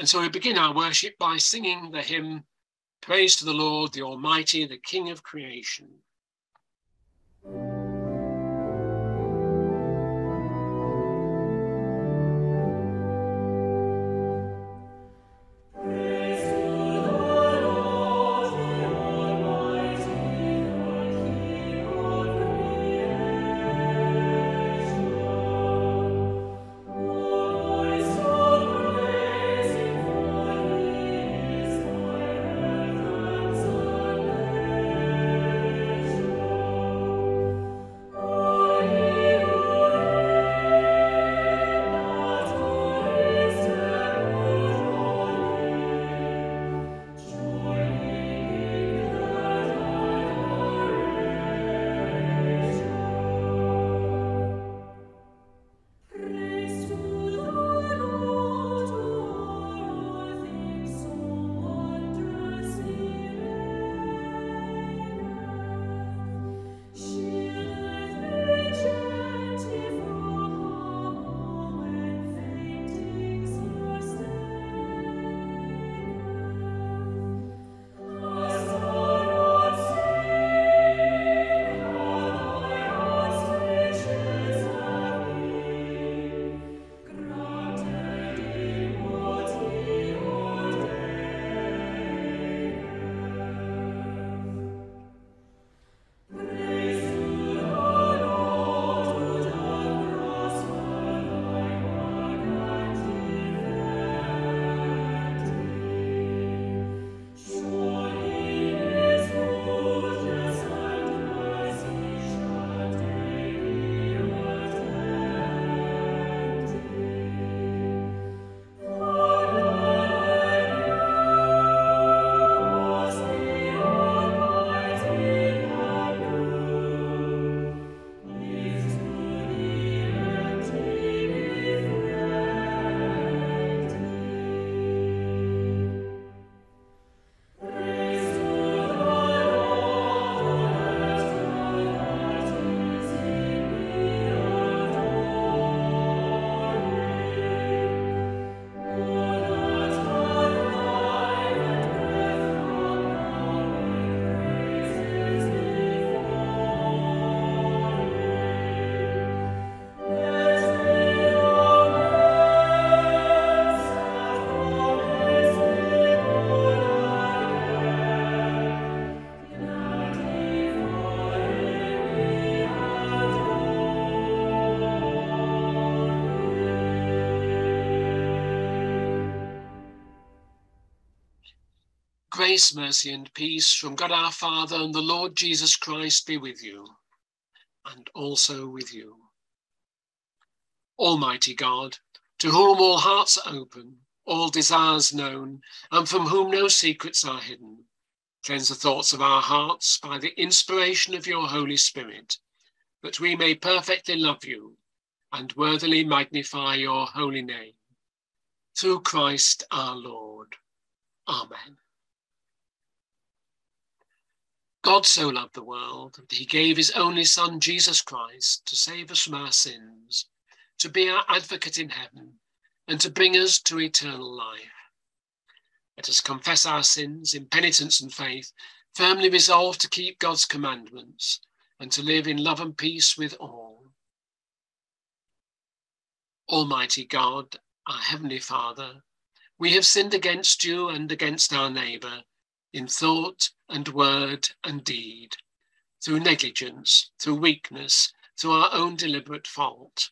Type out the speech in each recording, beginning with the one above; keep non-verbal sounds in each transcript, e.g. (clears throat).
And so we begin our worship by singing the hymn, Praise to the Lord, the Almighty, the King of creation. Grace, mercy, and peace from God our Father and the Lord Jesus Christ be with you, and also with you. Almighty God, to whom all hearts are open, all desires known, and from whom no secrets are hidden, cleanse the thoughts of our hearts by the inspiration of your Holy Spirit, that we may perfectly love you and worthily magnify your holy name. Through Christ our Lord. Amen. God so loved the world that he gave his only Son, Jesus Christ, to save us from our sins, to be our advocate in heaven, and to bring us to eternal life. Let us confess our sins in penitence and faith, firmly resolved to keep God's commandments and to live in love and peace with all. Almighty God, our Heavenly Father, we have sinned against you and against our neighbour in thought and word and deed, through negligence, through weakness, through our own deliberate fault.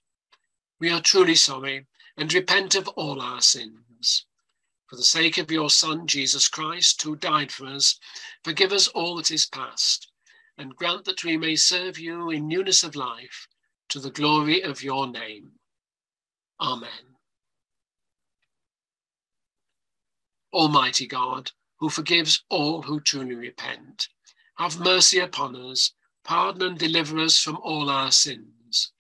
We are truly sorry and repent of all our sins. For the sake of your Son, Jesus Christ, who died for us, forgive us all that is past, and grant that we may serve you in newness of life, to the glory of your name. Amen. Almighty God, who forgives all who truly repent. Have mercy upon us, pardon and deliver us from all our sins,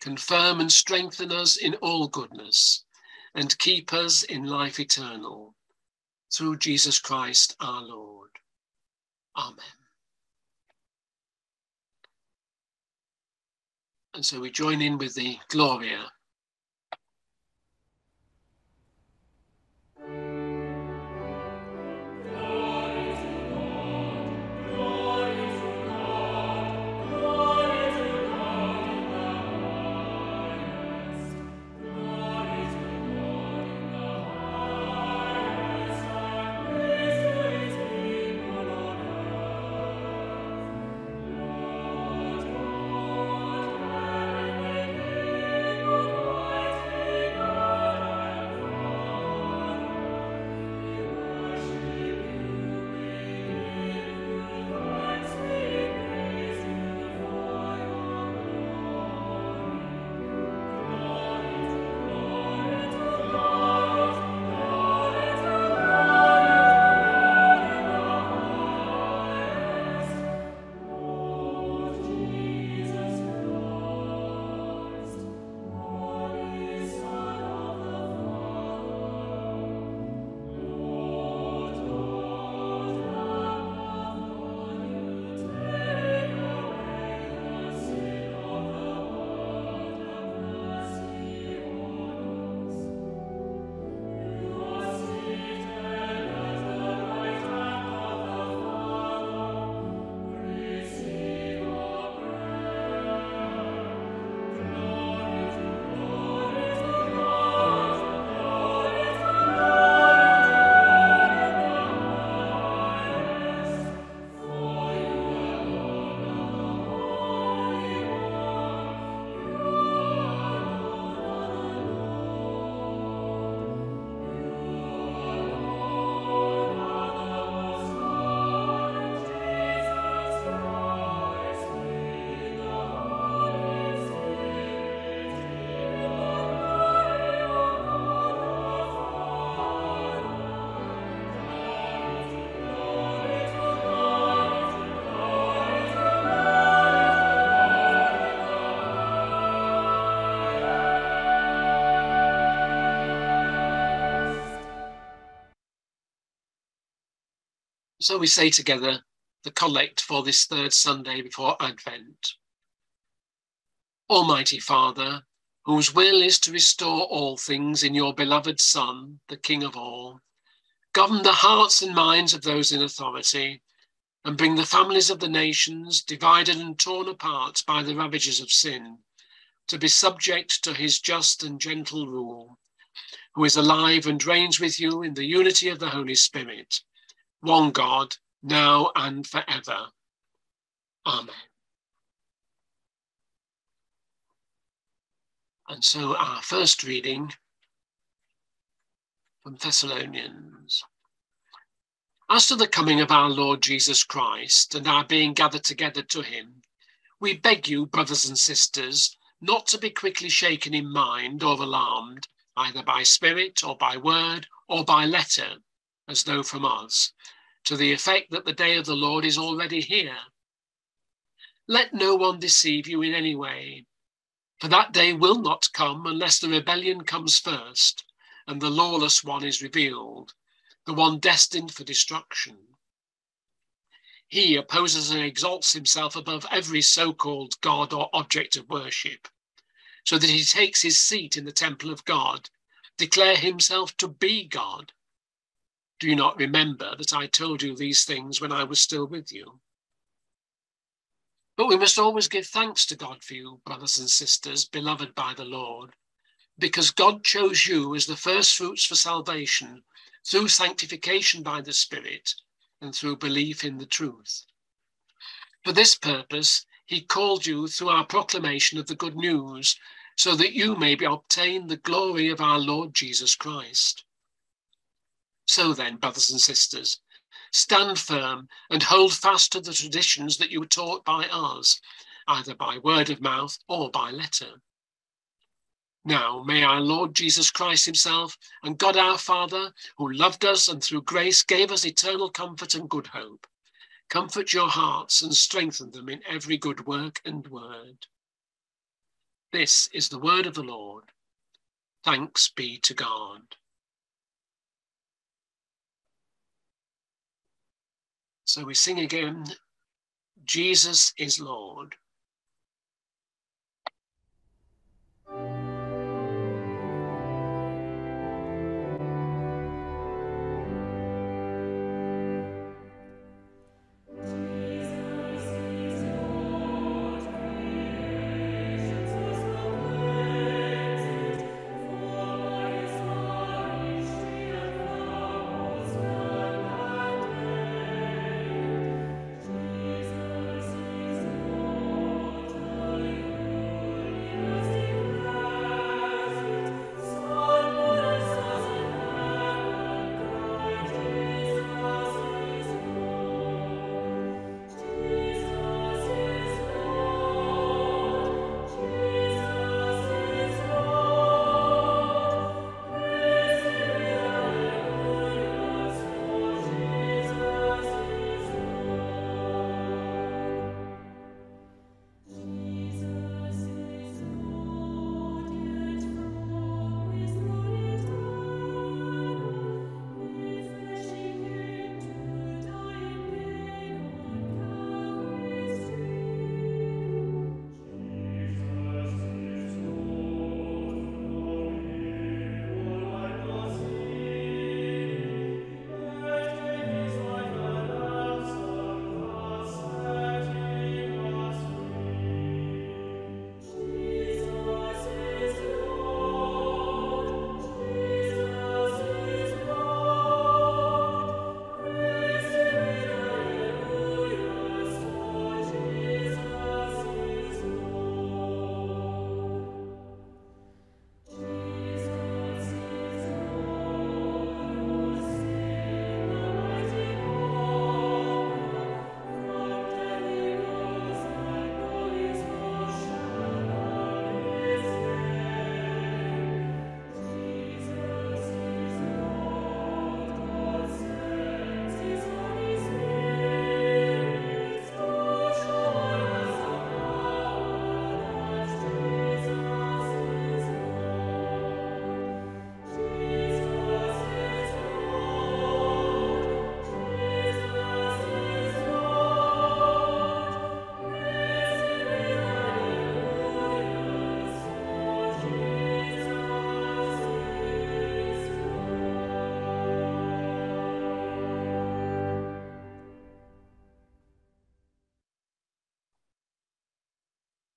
confirm and strengthen us in all goodness, and keep us in life eternal. Through Jesus Christ our Lord. Amen. And so we join in with the Gloria. So we say together the collect for this third Sunday before Advent. Almighty Father, whose will is to restore all things in your beloved Son, the King of all, govern the hearts and minds of those in authority, and bring the families of the nations, divided and torn apart by the ravages of sin, to be subject to his just and gentle rule, who is alive and reigns with you in the unity of the Holy Spirit, one God, now and forever. Amen. And so our first reading from Thessalonians. As to the coming of our Lord Jesus Christ and our being gathered together to him, we beg you, brothers and sisters, not to be quickly shaken in mind or alarmed, either by spirit or by word or by letter, as though from us, to the effect that the day of the Lord is already here. Let no one deceive you in any way, for that day will not come unless the rebellion comes first and the lawless one is revealed, the one destined for destruction. He opposes and exalts himself above every so called God or object of worship, so that he takes his seat in the temple of God, declare himself to be God do you not remember that I told you these things when I was still with you? But we must always give thanks to God for you, brothers and sisters, beloved by the Lord, because God chose you as the first fruits for salvation through sanctification by the Spirit and through belief in the truth. For this purpose, he called you through our proclamation of the good news, so that you may obtain the glory of our Lord Jesus Christ. So then, brothers and sisters, stand firm and hold fast to the traditions that you were taught by us, either by word of mouth or by letter. Now, may our Lord Jesus Christ Himself and God our Father, who loved us and through grace gave us eternal comfort and good hope, comfort your hearts and strengthen them in every good work and word. This is the word of the Lord. Thanks be to God. So we sing again, Jesus is Lord.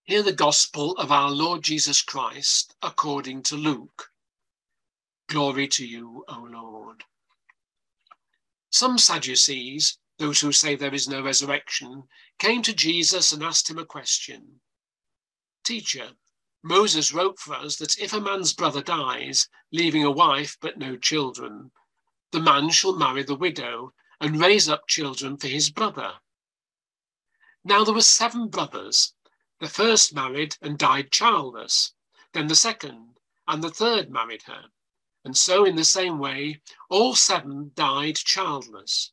Hear the gospel of our Lord Jesus Christ according to Luke. Glory to you, O Lord. Some Sadducees, those who say there is no resurrection, came to Jesus and asked him a question. Teacher, Moses wrote for us that if a man's brother dies, leaving a wife but no children, the man shall marry the widow and raise up children for his brother. Now there were seven brothers. The first married and died childless, then the second, and the third married her. And so, in the same way, all seven died childless.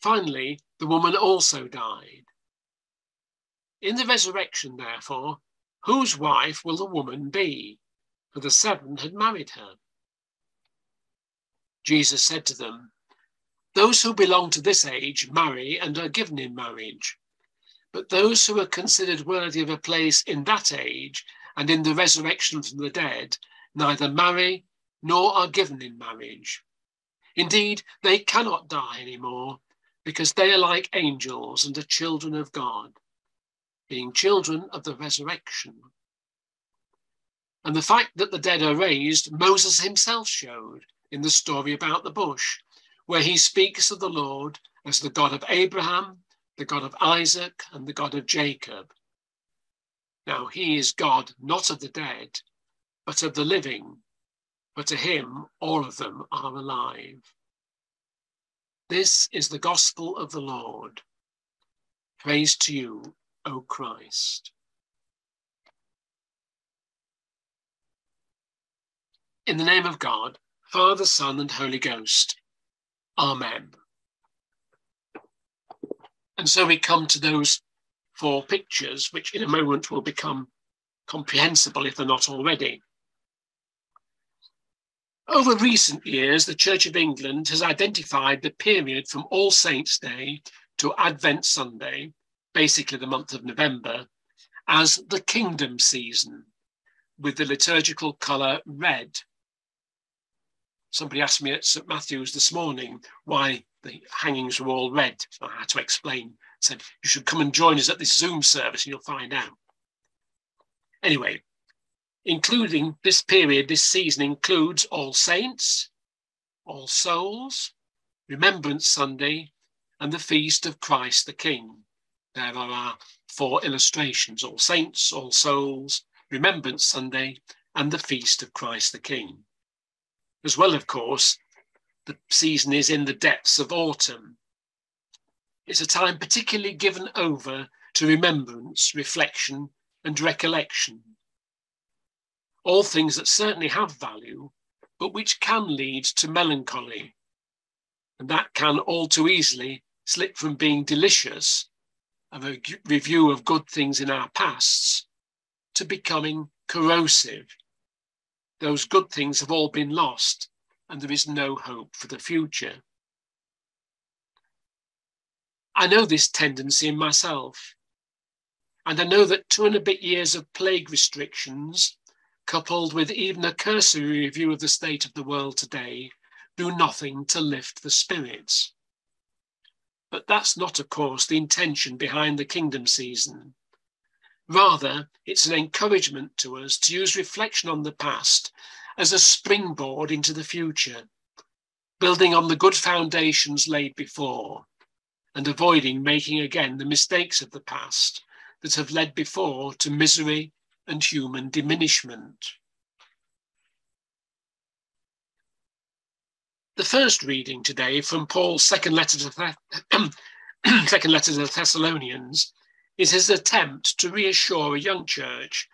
Finally, the woman also died. In the resurrection, therefore, whose wife will the woman be? For the seven had married her. Jesus said to them, Those who belong to this age marry and are given in marriage but those who are considered worthy of a place in that age and in the resurrection from the dead neither marry nor are given in marriage. Indeed, they cannot die anymore because they are like angels and are children of God, being children of the resurrection. And the fact that the dead are raised, Moses himself showed in the story about the bush, where he speaks of the Lord as the God of Abraham, the God of Isaac and the God of Jacob. Now he is God not of the dead, but of the living, for to him all of them are alive. This is the gospel of the Lord. Praise to you, O Christ. In the name of God, Father, Son, and Holy Ghost. Amen. And so we come to those four pictures, which in a moment will become comprehensible if they're not already. Over recent years, the Church of England has identified the period from All Saints' Day to Advent Sunday, basically the month of November, as the Kingdom season, with the liturgical colour red. Somebody asked me at St Matthew's this morning why the hangings were all red. I had to explain. Said you should come and join us at this Zoom service, and you'll find out. Anyway, including this period, this season includes All Saints, All Souls, Remembrance Sunday, and the Feast of Christ the King. There are our four illustrations All Saints, All Souls, Remembrance Sunday, and the Feast of Christ the King. As well, of course, the season is in the depths of autumn. It's a time particularly given over to remembrance, reflection, and recollection. All things that certainly have value, but which can lead to melancholy. And that can all too easily slip from being delicious, a review of good things in our pasts, to becoming corrosive. Those good things have all been lost and there is no hope for the future. I know this tendency in myself. And I know that two and a bit years of plague restrictions, coupled with even a cursory review of the state of the world today, do nothing to lift the spirits. But that's not, of course, the intention behind the kingdom season. Rather, it's an encouragement to us to use reflection on the past as a springboard into the future, building on the good foundations laid before and avoiding making again the mistakes of the past that have led before to misery and human diminishment. The first reading today from Paul's second letter to, the (clears throat) second letter to the Thessalonians is his attempt to reassure a young church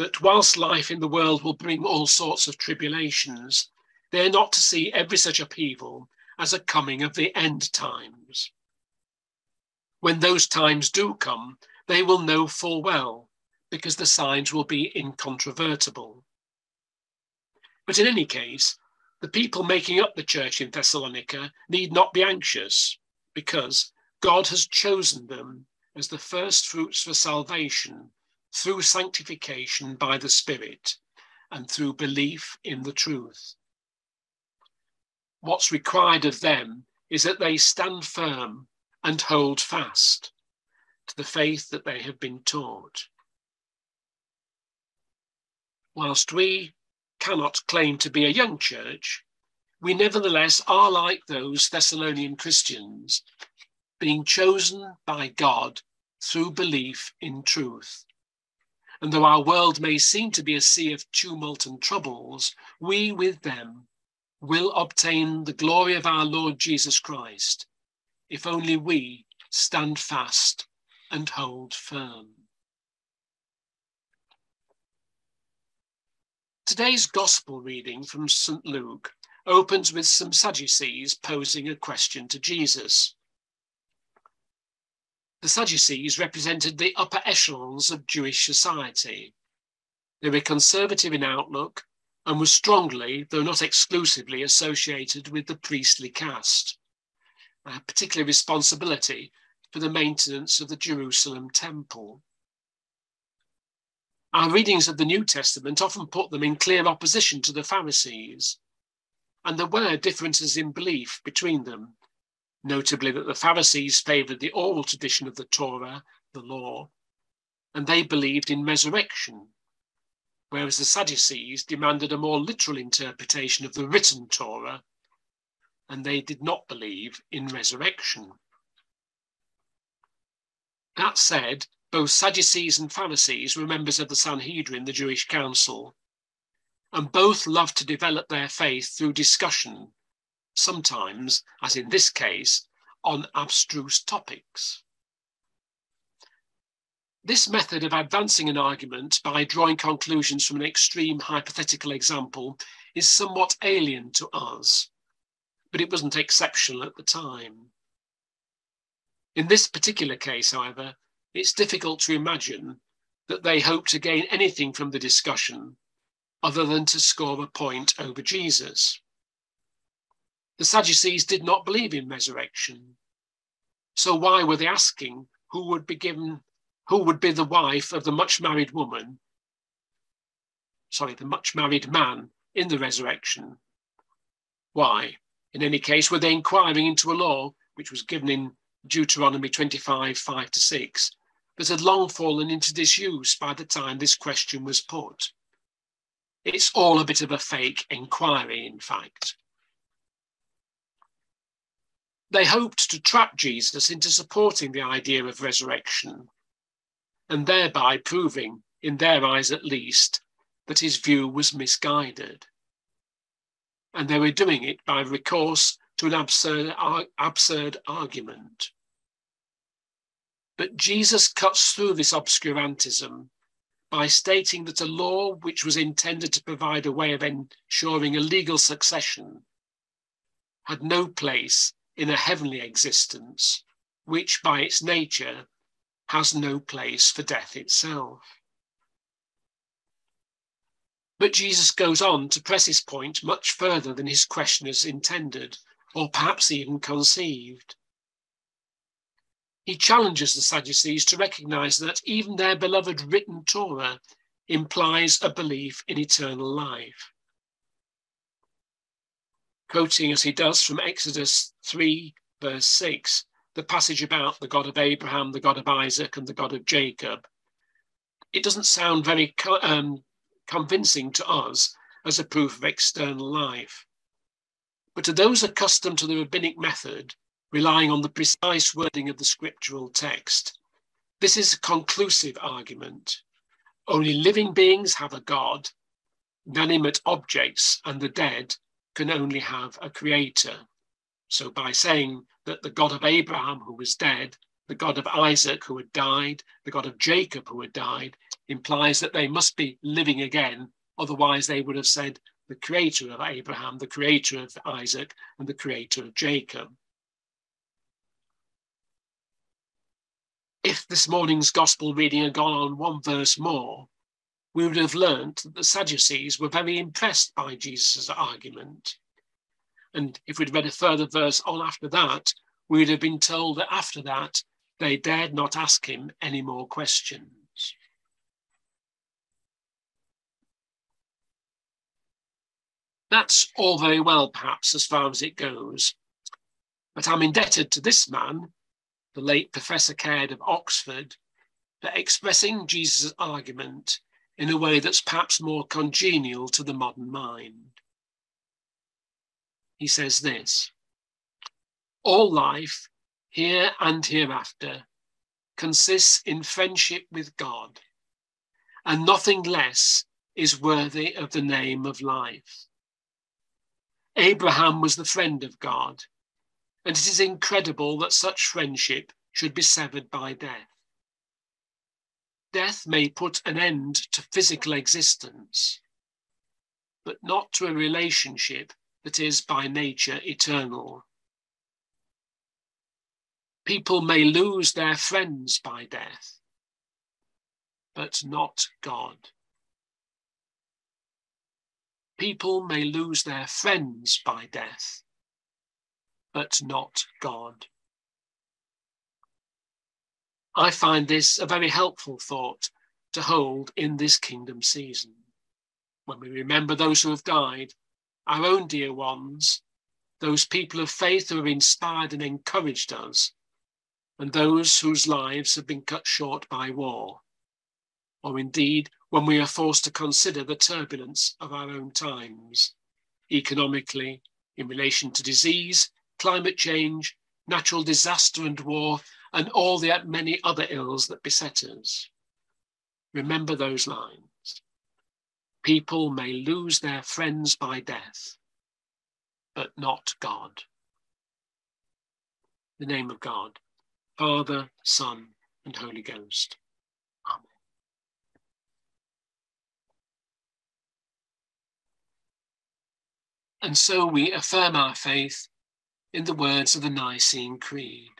that whilst life in the world will bring all sorts of tribulations, they are not to see every such upheaval as a coming of the end times. When those times do come, they will know full well, because the signs will be incontrovertible. But in any case, the people making up the church in Thessalonica need not be anxious, because God has chosen them as the first fruits for salvation through sanctification by the Spirit and through belief in the truth. What's required of them is that they stand firm and hold fast to the faith that they have been taught. whilst we cannot claim to be a young church, we nevertheless are like those Thessalonian Christians, being chosen by God through belief in truth. And though our world may seem to be a sea of tumult and troubles, we with them will obtain the glory of our Lord Jesus Christ, if only we stand fast and hold firm. Today's Gospel reading from St. Luke opens with some Sadducees posing a question to Jesus. The Sadducees represented the upper echelons of Jewish society. They were conservative in outlook and were strongly, though not exclusively, associated with the priestly caste, uh, a particular responsibility for the maintenance of the Jerusalem temple. Our readings of the New Testament often put them in clear opposition to the Pharisees, and there were differences in belief between them, notably that the Pharisees favoured the oral tradition of the Torah, the law, and they believed in resurrection, whereas the Sadducees demanded a more literal interpretation of the written Torah, and they did not believe in resurrection. That said, both Sadducees and Pharisees were members of the Sanhedrin, the Jewish council, and both loved to develop their faith through discussion, sometimes, as in this case, on abstruse topics. This method of advancing an argument by drawing conclusions from an extreme hypothetical example is somewhat alien to us, but it wasn't exceptional at the time. In this particular case, however, it's difficult to imagine that they hope to gain anything from the discussion other than to score a point over Jesus. The Sadducees did not believe in resurrection. So why were they asking who would be given, who would be the wife of the much married woman, sorry, the much married man in the resurrection? Why? In any case, were they inquiring into a law which was given in Deuteronomy 25, 5 to 6, that had long fallen into disuse by the time this question was put? It's all a bit of a fake inquiry, in fact. They hoped to trap Jesus into supporting the idea of resurrection, and thereby proving, in their eyes at least, that his view was misguided. And they were doing it by recourse to an absurd, absurd argument. But Jesus cuts through this obscurantism by stating that a law which was intended to provide a way of ensuring a legal succession had no place in a heavenly existence, which by its nature has no place for death itself. But Jesus goes on to press his point much further than his questioners intended, or perhaps even conceived. He challenges the Sadducees to recognize that even their beloved written Torah implies a belief in eternal life. Quoting as he does from Exodus 3, verse 6, the passage about the God of Abraham, the God of Isaac, and the God of Jacob, it doesn't sound very um, convincing to us as a proof of external life. But to those accustomed to the rabbinic method, relying on the precise wording of the scriptural text. This is a conclusive argument. Only living beings have a God, inanimate objects and the dead can only have a creator. So, by saying that the God of Abraham, who was dead, the God of Isaac, who had died, the God of Jacob, who had died, implies that they must be living again. Otherwise, they would have said the creator of Abraham, the creator of Isaac, and the creator of Jacob. if this morning's gospel reading had gone on one verse more, we would have learnt that the Sadducees were very impressed by Jesus' argument. And if we'd read a further verse on after that, we would have been told that after that, they dared not ask him any more questions. That's all very well, perhaps, as far as it goes. But I'm indebted to this man the late Professor Caird of Oxford, for expressing Jesus' argument in a way that's perhaps more congenial to the modern mind. He says this All life, here and hereafter, consists in friendship with God, and nothing less is worthy of the name of life. Abraham was the friend of God, and it is incredible that such friendship should be severed by death. Death may put an end to physical existence, but not to a relationship that is by nature eternal. People may lose their friends by death, but not God. People may lose their friends by death, but not God. I find this a very helpful thought to hold in this kingdom season. When we remember those who have died, our own dear ones, those people of faith who have inspired and encouraged us, and those whose lives have been cut short by war, or indeed when we are forced to consider the turbulence of our own times, economically, in relation to disease, climate change, natural disaster and war, and all the many other ills that beset us. Remember those lines. People may lose their friends by death, but not God. The name of God, Father, Son, and Holy Ghost. Amen. And so we affirm our faith in the words of the Nicene Creed.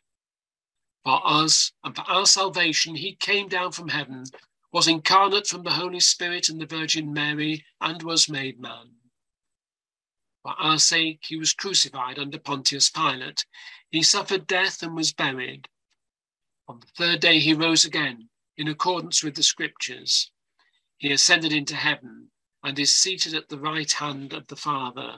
for us and for our salvation, he came down from heaven, was incarnate from the Holy Spirit and the Virgin Mary, and was made man. For our sake, he was crucified under Pontius Pilate. He suffered death and was buried. On the third day, he rose again in accordance with the scriptures. He ascended into heaven and is seated at the right hand of the Father.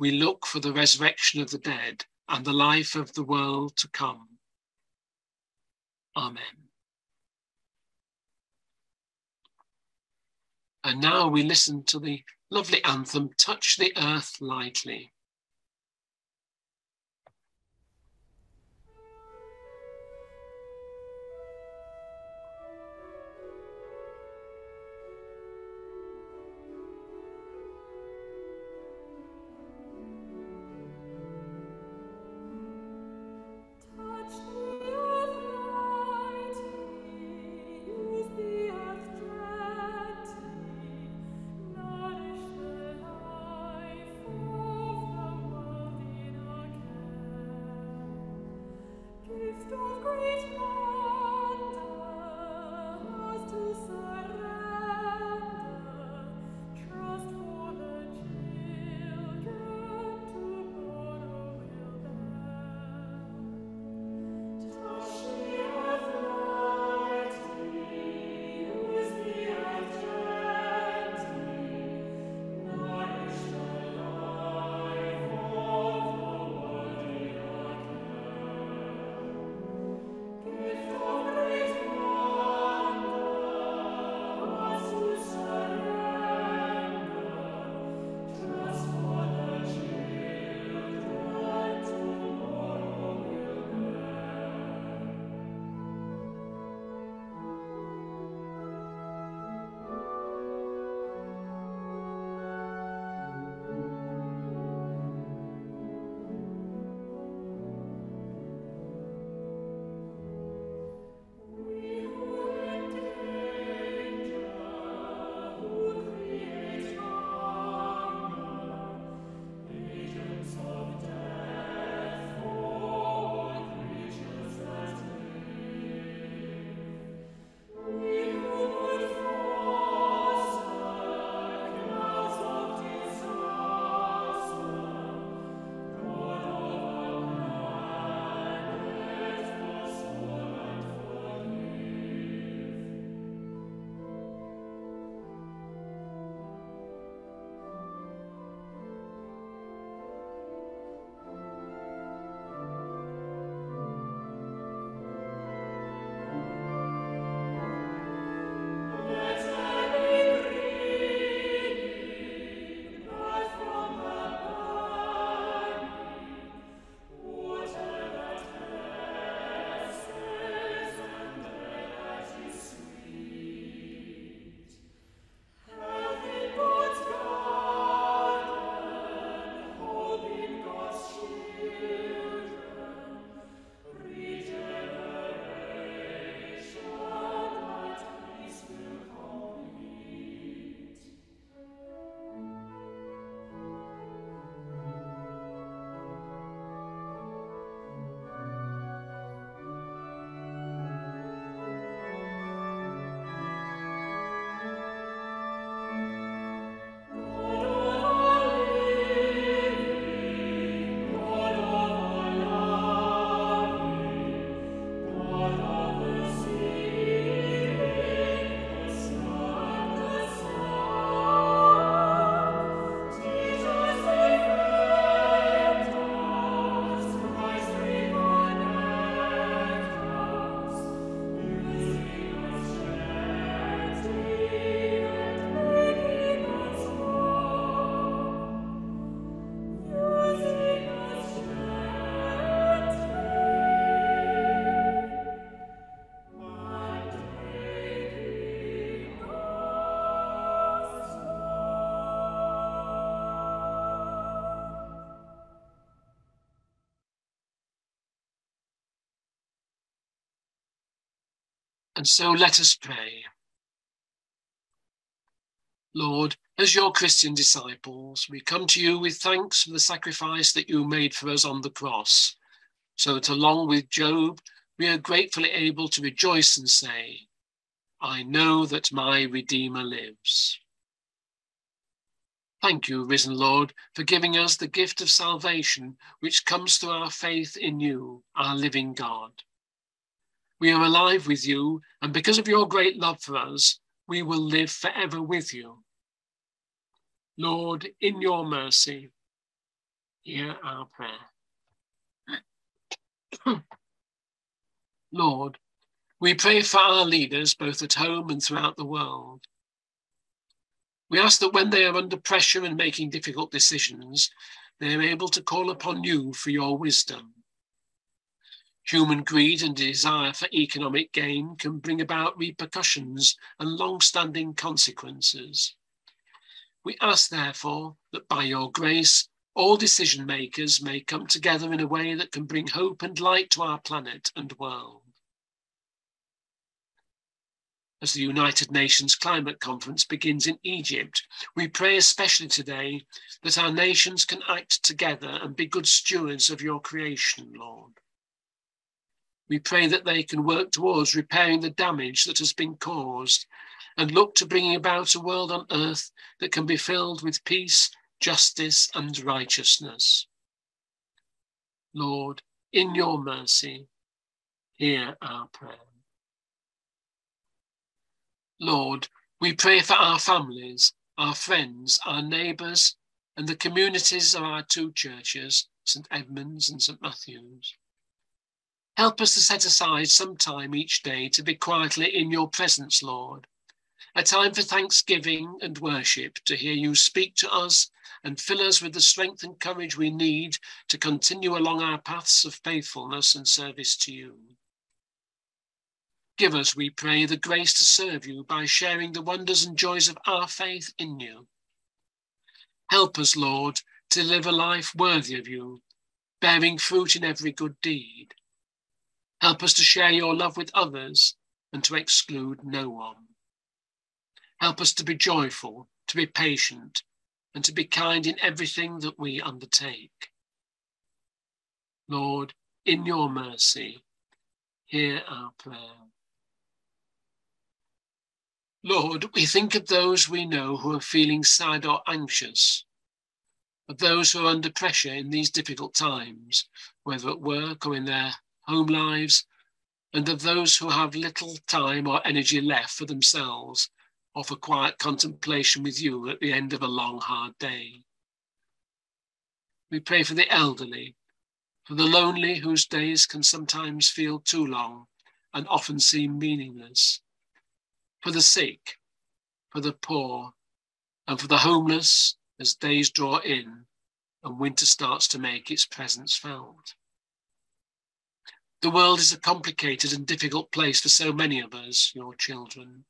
we look for the resurrection of the dead and the life of the world to come. Amen. And now we listen to the lovely anthem, Touch the Earth Lightly. And so let us pray. Lord, as your Christian disciples, we come to you with thanks for the sacrifice that you made for us on the cross, so that along with Job, we are gratefully able to rejoice and say, I know that my Redeemer lives. Thank you, risen Lord, for giving us the gift of salvation, which comes through our faith in you, our living God. We are alive with you, and because of your great love for us, we will live forever with you. Lord, in your mercy, hear our prayer. (clears throat) Lord, we pray for our leaders, both at home and throughout the world. We ask that when they are under pressure and making difficult decisions, they are able to call upon you for your wisdom. Human greed and desire for economic gain can bring about repercussions and long standing consequences. We ask, therefore, that by your grace, all decision makers may come together in a way that can bring hope and light to our planet and world as the United Nations Climate Conference begins in Egypt, we pray especially today that our nations can act together and be good stewards of your creation, Lord. We pray that they can work towards repairing the damage that has been caused and look to bringing about a world on earth that can be filled with peace, justice, and righteousness. Lord, in your mercy, hear our prayer. Lord, we pray for our families, our friends, our neighbours, and the communities of our two churches, St Edmunds and St Matthew's. Help us to set aside some time each day to be quietly in your presence, Lord, a time for thanksgiving and worship, to hear you speak to us and fill us with the strength and courage we need to continue along our paths of faithfulness and service to you. Give us, we pray, the grace to serve you by sharing the wonders and joys of our faith in you. Help us, Lord, to live a life worthy of you, bearing fruit in every good deed. Help us to share your love with others and to exclude no one. Help us to be joyful, to be patient, and to be kind in everything that we undertake. Lord, in your mercy, hear our prayer. Lord, we think of those we know who are feeling sad or anxious, of those who are under pressure in these difficult times, whether at work or in their home lives, and of those who have little time or energy left for themselves or for quiet contemplation with you at the end of a long, hard day. We pray for the elderly, for the lonely whose days can sometimes feel too long and often seem meaningless for the sick, for the poor, and for the homeless as days draw in and winter starts to make its presence felt. The world is a complicated and difficult place for so many of us, your children.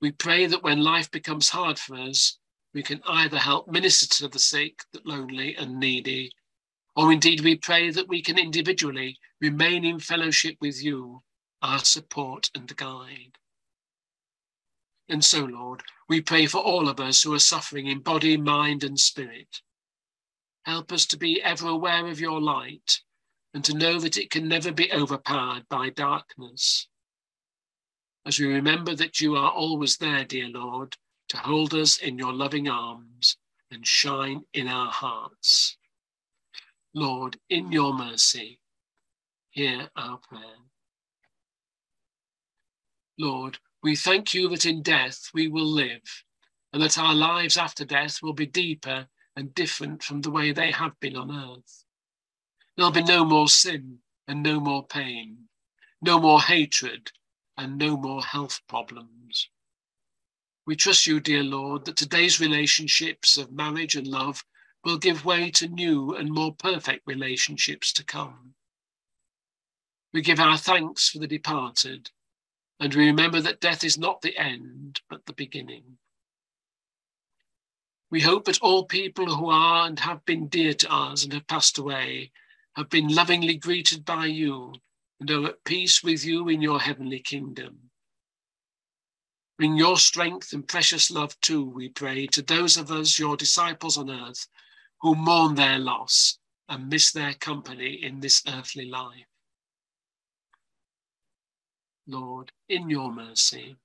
We pray that when life becomes hard for us, we can either help minister to the sick, the lonely, and needy, or indeed we pray that we can individually remain in fellowship with you, our support and guide. And so, Lord, we pray for all of us who are suffering in body, mind, and spirit. Help us to be ever aware of your light and to know that it can never be overpowered by darkness. As we remember that you are always there, dear Lord, to hold us in your loving arms and shine in our hearts. Lord, in your mercy, hear our prayer. Lord, we thank you that in death we will live, and that our lives after death will be deeper and different from the way they have been on earth. There'll be no more sin and no more pain, no more hatred and no more health problems. We trust you, dear Lord, that today's relationships of marriage and love will give way to new and more perfect relationships to come. We give our thanks for the departed and we remember that death is not the end, but the beginning. We hope that all people who are and have been dear to us and have passed away have been lovingly greeted by you and are at peace with you in your heavenly kingdom. Bring your strength and precious love too, we pray, to those of us, your disciples on earth, who mourn their loss and miss their company in this earthly life. Lord, in your mercy,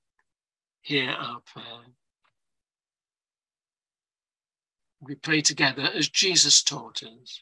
hear our prayer. We pray together as Jesus taught us.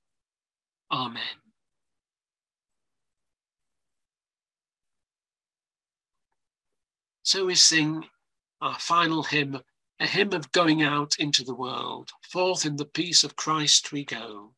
Amen. So we sing our final hymn, a hymn of going out into the world. Forth in the peace of Christ we go.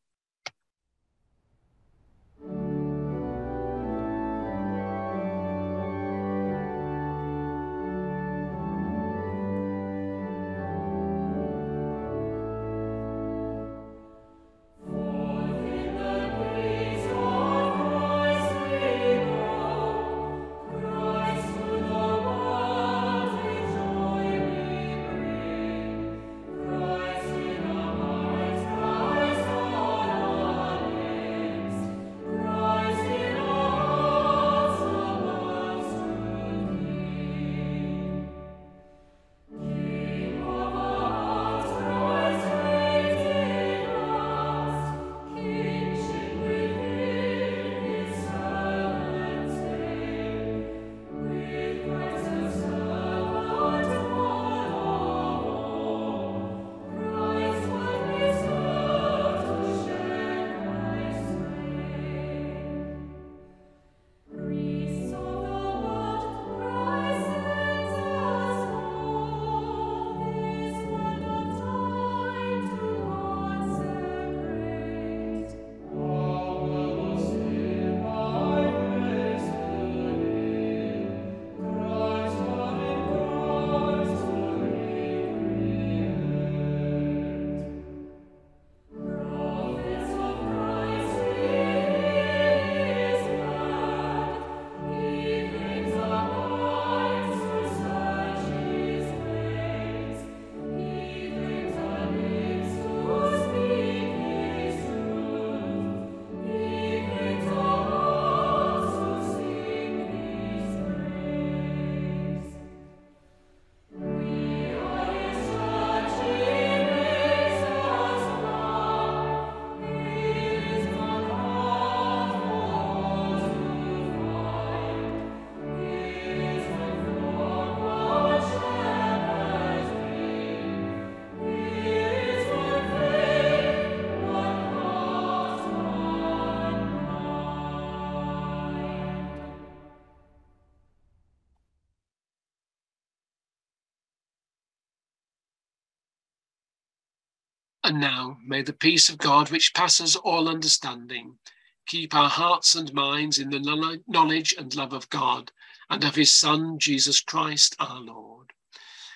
And now may the peace of God, which passes all understanding, keep our hearts and minds in the knowledge and love of God and of his Son, Jesus Christ our Lord.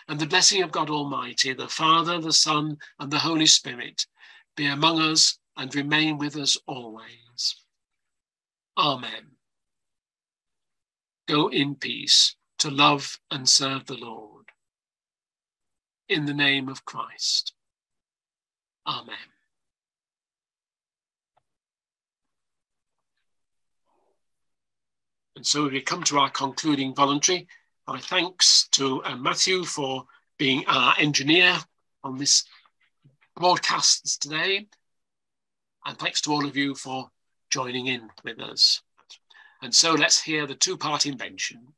And the blessing of God Almighty, the Father, the Son, and the Holy Spirit be among us and remain with us always. Amen. Go in peace to love and serve the Lord. In the name of Christ. Amen. And so we come to our concluding voluntary. My thanks to uh, Matthew for being our engineer on this broadcast today. And thanks to all of you for joining in with us. And so let's hear the two-part invention.